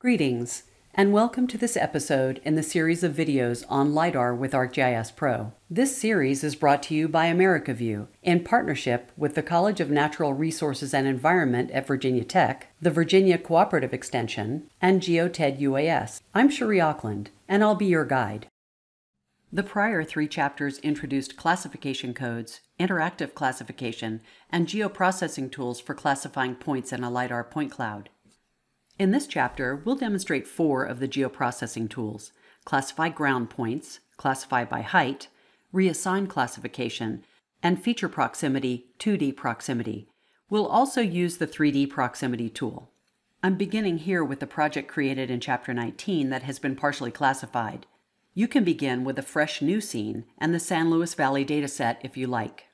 Greetings, and welcome to this episode in the series of videos on LiDAR with ArcGIS Pro. This series is brought to you by AmericaView in partnership with the College of Natural Resources and Environment at Virginia Tech, the Virginia Cooperative Extension, and GeoTed UAS. I'm Cherie Auckland, and I'll be your guide. The prior three chapters introduced classification codes, interactive classification, and geoprocessing tools for classifying points in a LiDAR point cloud. In this chapter, we'll demonstrate four of the geoprocessing tools classify ground points, classify by height, reassign classification, and feature proximity 2D proximity. We'll also use the 3D proximity tool. I'm beginning here with the project created in Chapter 19 that has been partially classified. You can begin with a fresh new scene and the San Luis Valley dataset if you like.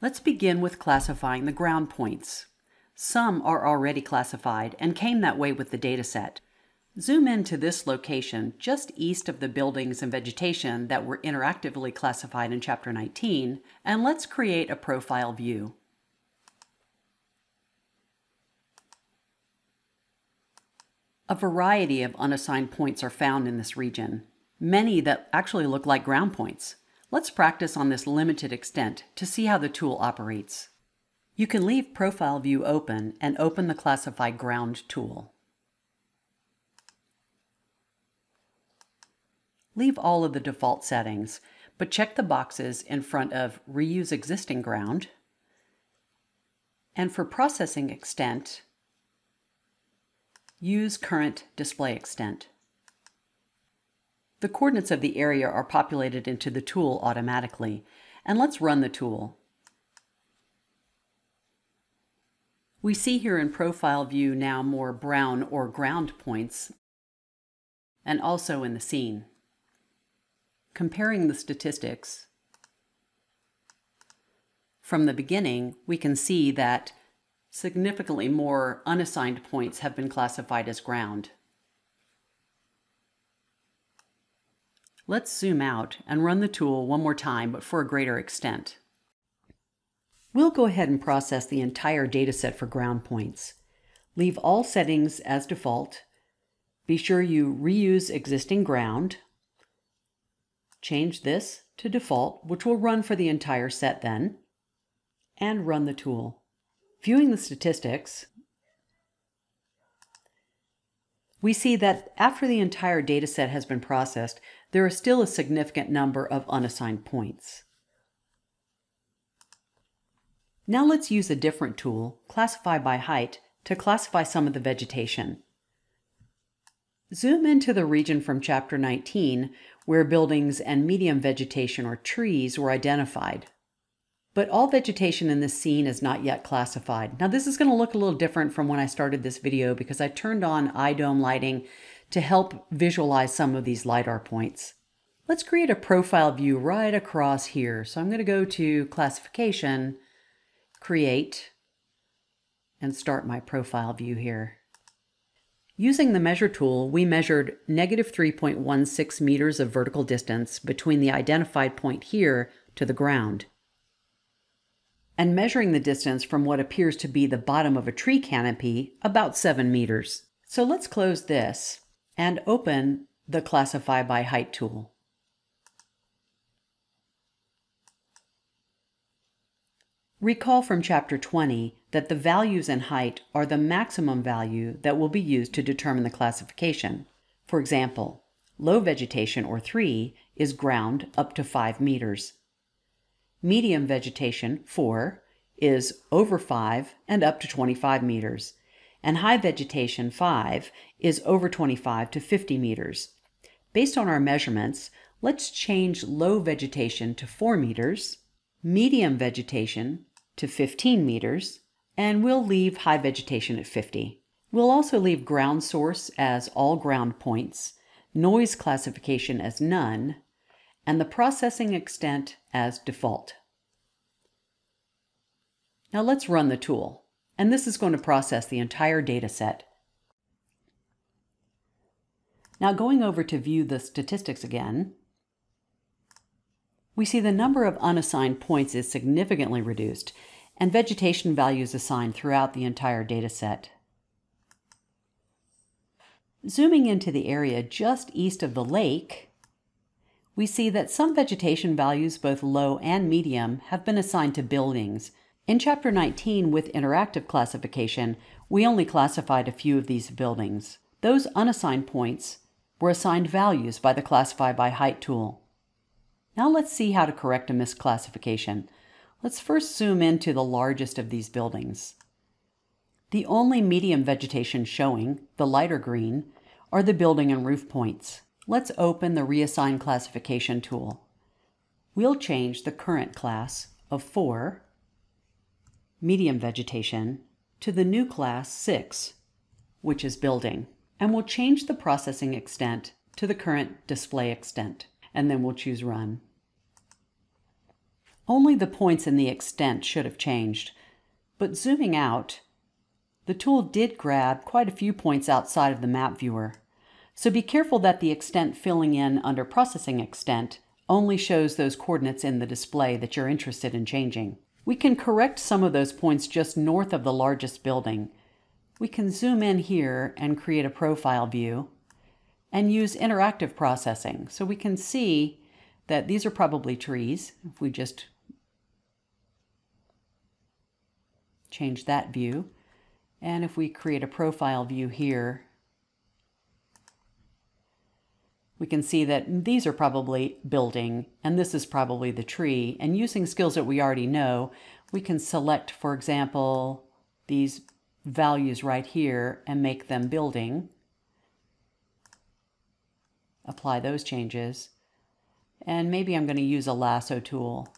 Let's begin with classifying the ground points. Some are already classified and came that way with the dataset. Zoom into this location just east of the buildings and vegetation that were interactively classified in Chapter 19, and let's create a profile view. A variety of unassigned points are found in this region many that actually look like ground points. Let's practice on this limited extent to see how the tool operates. You can leave Profile View open and open the Classify Ground tool. Leave all of the default settings, but check the boxes in front of Reuse Existing Ground, and for processing extent, use Current Display Extent. The coordinates of the area are populated into the tool automatically. And let's run the tool. We see here in Profile View now more brown or ground points, and also in the scene. Comparing the statistics, from the beginning, we can see that significantly more unassigned points have been classified as ground. Let's zoom out and run the tool one more time, but for a greater extent. We'll go ahead and process the entire dataset for ground points. Leave all settings as default. Be sure you reuse existing ground. Change this to default, which will run for the entire set then, and run the tool. Viewing the statistics, we see that after the entire dataset has been processed, there is still a significant number of unassigned points. Now let's use a different tool, Classify by Height, to classify some of the vegetation. Zoom into the region from Chapter 19 where buildings and medium vegetation or trees were identified. But all vegetation in this scene is not yet classified. Now this is going to look a little different from when I started this video because I turned on eye-dome lighting to help visualize some of these LiDAR points. Let's create a profile view right across here. So I'm going to go to Classification, Create, and start my profile view here. Using the measure tool, we measured negative 3.16 meters of vertical distance between the identified point here to the ground and measuring the distance from what appears to be the bottom of a tree canopy, about 7 meters. So let's close this and open the Classify by Height tool. Recall from Chapter 20 that the values in height are the maximum value that will be used to determine the classification. For example, low vegetation, or 3, is ground up to 5 meters. Medium vegetation, 4, is over 5 and up to 25 meters, and high vegetation, 5, is over 25 to 50 meters. Based on our measurements, let's change low vegetation to 4 meters, medium vegetation to 15 meters, and we'll leave high vegetation at 50. We'll also leave ground source as all ground points, noise classification as none, and the processing extent as default. Now let's run the tool, and this is going to process the entire data set. Now going over to view the statistics again, we see the number of unassigned points is significantly reduced, and vegetation values assigned throughout the entire data set. Zooming into the area just east of the lake, we see that some vegetation values, both low and medium, have been assigned to buildings. In Chapter 19 with interactive classification, we only classified a few of these buildings. Those unassigned points were assigned values by the Classify by Height tool. Now let's see how to correct a misclassification. Let's first zoom into the largest of these buildings. The only medium vegetation showing, the lighter green, are the building and roof points. Let's open the Reassign Classification tool. We'll change the current class of 4, medium vegetation, to the new class 6, which is building. And we'll change the processing extent to the current display extent, and then we'll choose Run. Only the points in the extent should have changed, but zooming out, the tool did grab quite a few points outside of the map viewer. So be careful that the extent filling in under processing extent only shows those coordinates in the display that you're interested in changing. We can correct some of those points just north of the largest building. We can zoom in here and create a profile view and use interactive processing. So we can see that these are probably trees. If we just change that view. And if we create a profile view here, we can see that these are probably building and this is probably the tree. And using skills that we already know, we can select, for example, these values right here and make them building. Apply those changes. And maybe I'm going to use a lasso tool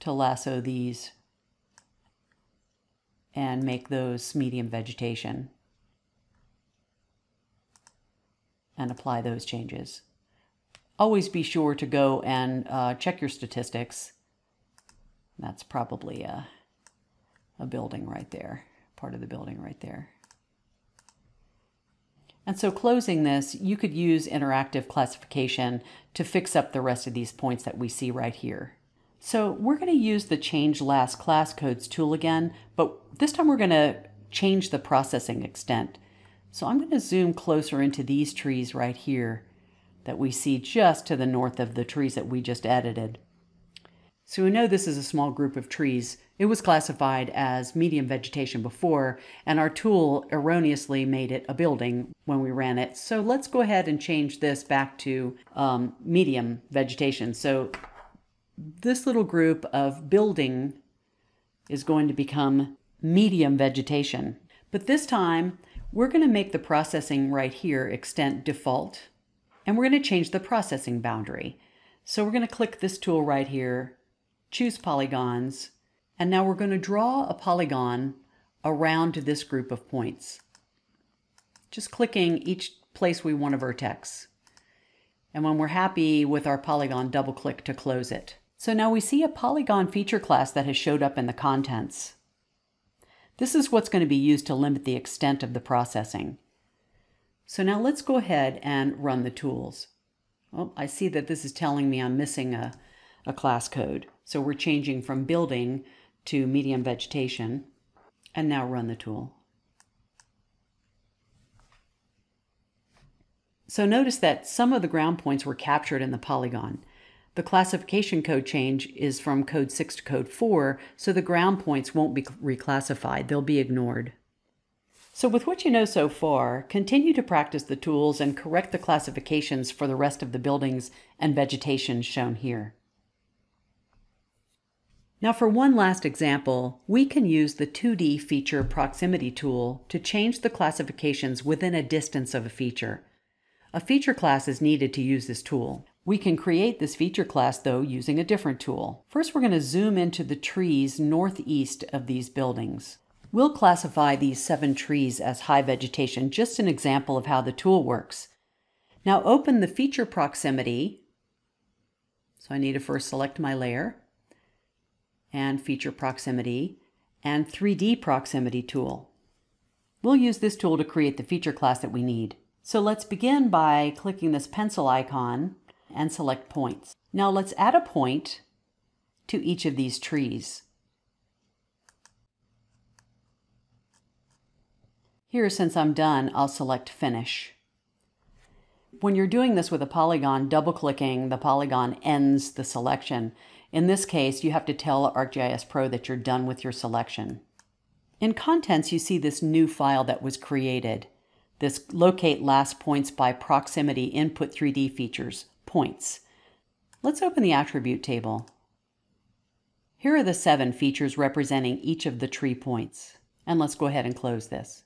to lasso these and make those medium vegetation. and apply those changes. Always be sure to go and uh, check your statistics. That's probably a, a building right there, part of the building right there. And so closing this, you could use interactive classification to fix up the rest of these points that we see right here. So we're going to use the change LAS class codes tool again, but this time we're going to change the processing extent. So I'm going to zoom closer into these trees right here that we see just to the north of the trees that we just edited. So we know this is a small group of trees. It was classified as medium vegetation before, and our tool erroneously made it a building when we ran it. So let's go ahead and change this back to um, medium vegetation. So this little group of building is going to become medium vegetation. But this time, we're going to make the processing right here extent default, and we're going to change the processing boundary. So we're going to click this tool right here, choose polygons, and now we're going to draw a polygon around this group of points. Just clicking each place we want a vertex. And when we're happy with our polygon, double click to close it. So now we see a polygon feature class that has showed up in the contents. This is what's going to be used to limit the extent of the processing. So now let's go ahead and run the tools. Oh, I see that this is telling me I'm missing a, a class code. So we're changing from building to medium vegetation and now run the tool. So notice that some of the ground points were captured in the polygon. The classification code change is from code 6 to code 4, so the ground points won't be reclassified, they'll be ignored. So with what you know so far, continue to practice the tools and correct the classifications for the rest of the buildings and vegetation shown here. Now for one last example, we can use the 2D feature proximity tool to change the classifications within a distance of a feature. A feature class is needed to use this tool. We can create this feature class though using a different tool. First we're going to zoom into the trees northeast of these buildings. We'll classify these seven trees as high vegetation, just an example of how the tool works. Now open the feature proximity. So I need to first select my layer and feature proximity and 3D proximity tool. We'll use this tool to create the feature class that we need. So let's begin by clicking this pencil icon and select points. Now let's add a point to each of these trees. Here, since I'm done, I'll select Finish. When you're doing this with a polygon, double clicking the polygon ends the selection. In this case, you have to tell ArcGIS Pro that you're done with your selection. In Contents, you see this new file that was created. This Locate LAS Points by Proximity Input 3D Features, Points. Let's open the attribute table. Here are the seven features representing each of the tree points. And let's go ahead and close this.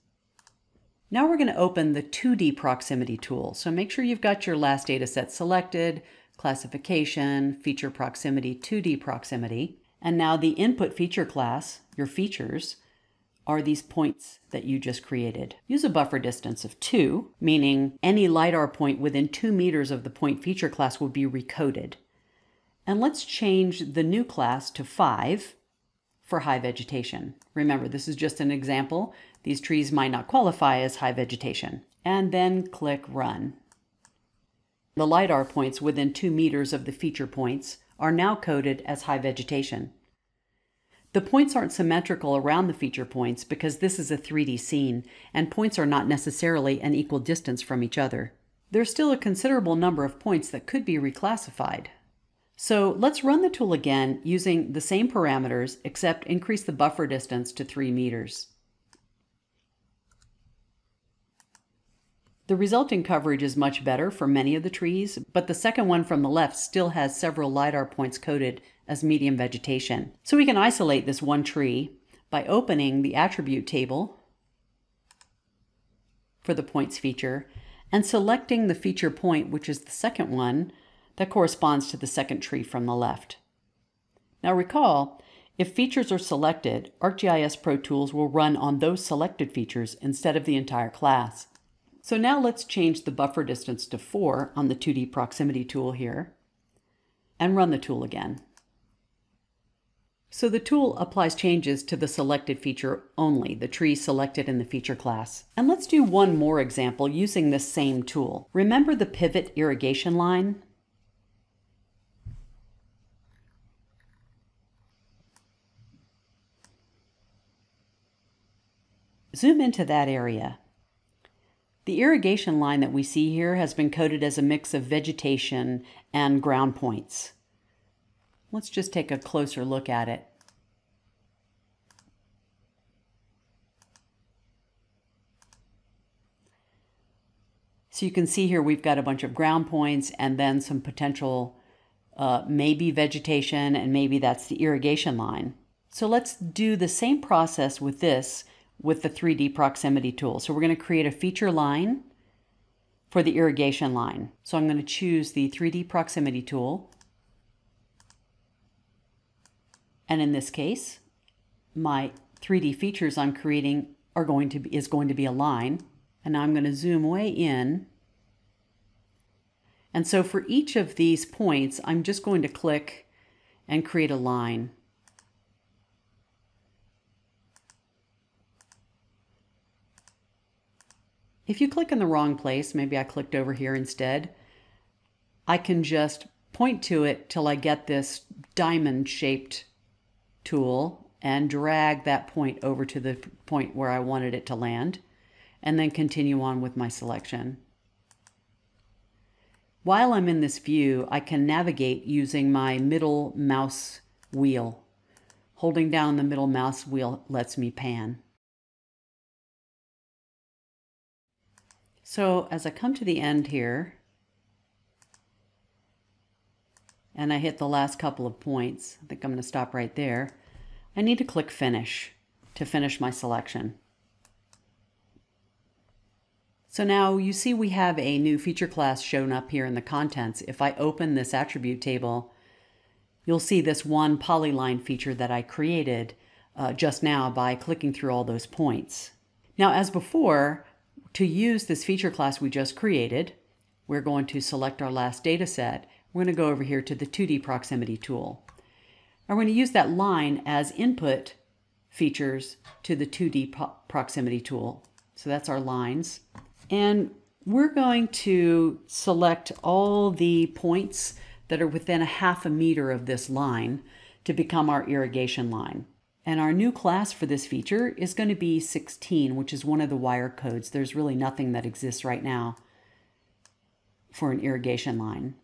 Now we're going to open the 2D proximity tool. So make sure you've got your LAS data set selected, classification, feature proximity, 2D proximity. And now the input feature class, your features, are these points that you just created. Use a buffer distance of 2, meaning any LiDAR point within 2 meters of the point feature class will be recoded. And let's change the new class to 5 for high vegetation. Remember, this is just an example. These trees might not qualify as high vegetation. And then click Run. The LiDAR points within 2 meters of the feature points are now coded as high vegetation. The points aren't symmetrical around the feature points because this is a 3D scene, and points are not necessarily an equal distance from each other. There's still a considerable number of points that could be reclassified. So let's run the tool again using the same parameters except increase the buffer distance to 3 meters. The resulting coverage is much better for many of the trees, but the second one from the left still has several LiDAR points coded as medium vegetation. So we can isolate this one tree by opening the attribute table for the points feature and selecting the feature point, which is the second one, that corresponds to the second tree from the left. Now recall, if features are selected, ArcGIS Pro Tools will run on those selected features instead of the entire class. So now let's change the buffer distance to 4 on the 2D proximity tool here and run the tool again. So the tool applies changes to the selected feature only, the tree selected in the feature class. And let's do one more example using this same tool. Remember the pivot irrigation line? Zoom into that area the irrigation line that we see here has been coded as a mix of vegetation and ground points. Let's just take a closer look at it. So you can see here we've got a bunch of ground points and then some potential uh, maybe vegetation and maybe that's the irrigation line. So let's do the same process with this with the 3D proximity tool. So we're going to create a feature line for the irrigation line. So I'm going to choose the 3D proximity tool. And in this case, my 3D features I'm creating are going to be, is going to be a line. And now I'm going to zoom way in. And so for each of these points, I'm just going to click and create a line. If you click in the wrong place, maybe I clicked over here instead, I can just point to it till I get this diamond shaped tool and drag that point over to the point where I wanted it to land and then continue on with my selection. While I'm in this view, I can navigate using my middle mouse wheel. Holding down the middle mouse wheel lets me pan. So as I come to the end here, and I hit the last couple of points, I think I'm going to stop right there, I need to click Finish to finish my selection. So now you see we have a new feature class shown up here in the contents. If I open this attribute table, you'll see this one polyline feature that I created uh, just now by clicking through all those points. Now, as before, to use this feature class we just created, we're going to select our LAS data set. We're going to go over here to the 2D proximity tool. We're going to use that line as input features to the 2D proximity tool. So that's our lines. And we're going to select all the points that are within a half a meter of this line to become our irrigation line. And our new class for this feature is going to be 16, which is one of the wire codes. There's really nothing that exists right now. for an irrigation line.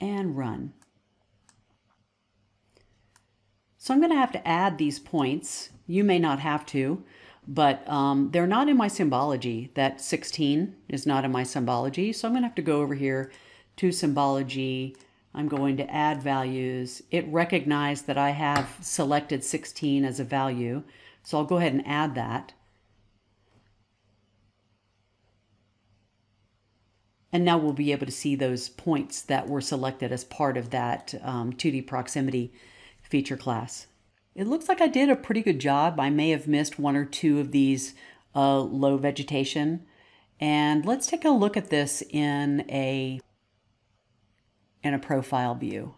And run. So I'm going to have to add these points. You may not have to, but um, they're not in my symbology. That 16 is not in my symbology. So I'm going to have to go over here to symbology. I'm going to add values. It recognized that I have selected 16 as a value. So I'll go ahead and add that. And now we'll be able to see those points that were selected as part of that um, 2D proximity feature class. It looks like I did a pretty good job. I may have missed one or two of these uh, low vegetation. And let's take a look at this in a, in a profile view.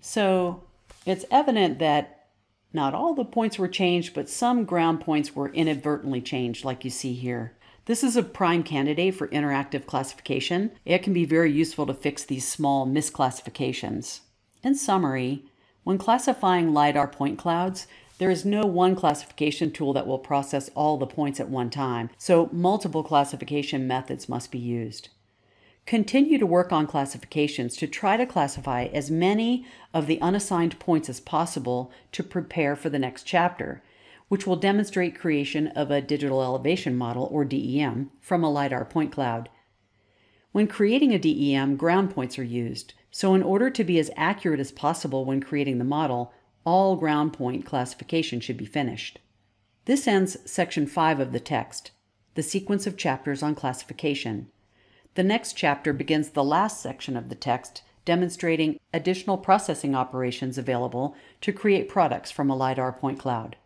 So it's evident that not all the points were changed, but some ground points were inadvertently changed like you see here. This is a prime candidate for interactive classification. It can be very useful to fix these small misclassifications. In summary, when classifying LiDAR point clouds, there is no one classification tool that will process all the points at one time, so multiple classification methods must be used. Continue to work on classifications to try to classify as many of the unassigned points as possible to prepare for the next chapter, which will demonstrate creation of a digital elevation model, or DEM, from a LiDAR point cloud. When creating a DEM, ground points are used, so in order to be as accurate as possible when creating the model, all ground point classification should be finished. This ends section 5 of the text, the sequence of chapters on classification. The next chapter begins the last section of the text, demonstrating additional processing operations available to create products from a LiDAR point cloud.